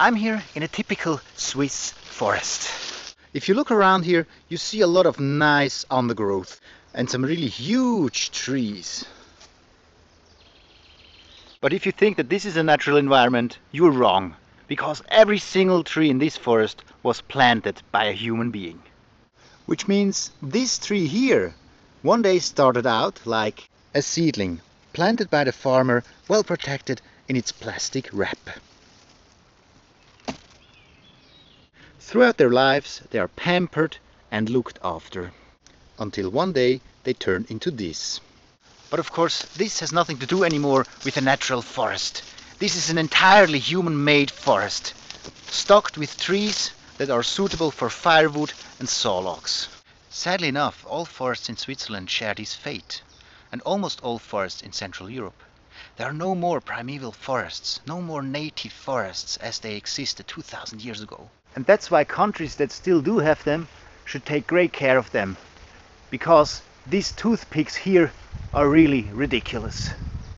I'm here in a typical Swiss forest. If you look around here, you see a lot of nice undergrowth and some really huge trees. But if you think that this is a natural environment, you're wrong. Because every single tree in this forest was planted by a human being. Which means this tree here one day started out like a seedling, planted by the farmer, well protected in its plastic wrap. Throughout their lives, they are pampered and looked after, until one day they turn into this. But of course, this has nothing to do anymore with a natural forest. This is an entirely human-made forest, stocked with trees that are suitable for firewood and saw logs. Sadly enough, all forests in Switzerland share this fate, and almost all forests in Central Europe. There are no more primeval forests, no more native forests as they existed 2000 years ago. And that's why countries that still do have them should take great care of them, because these toothpicks here are really ridiculous.